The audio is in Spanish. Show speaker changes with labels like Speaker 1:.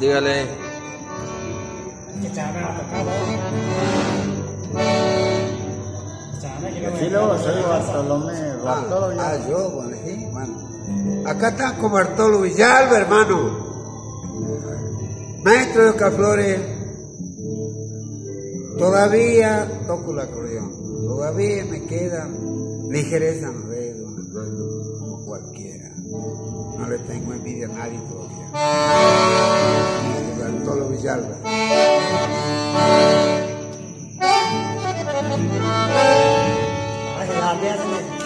Speaker 1: Dígale.
Speaker 2: Luego soy Bartolomé, Bartolo.
Speaker 3: Ah, yo, bueno, sí, bueno. Acá están con Bartolo Villalba, hermano. Maestro de Ocaflores. Todavía toco el acordeón. Todavía me queda ligereza en los dedos, en el duelo, como cualquiera. No le tengo envidia a nadie todavía apoyarla. Ay,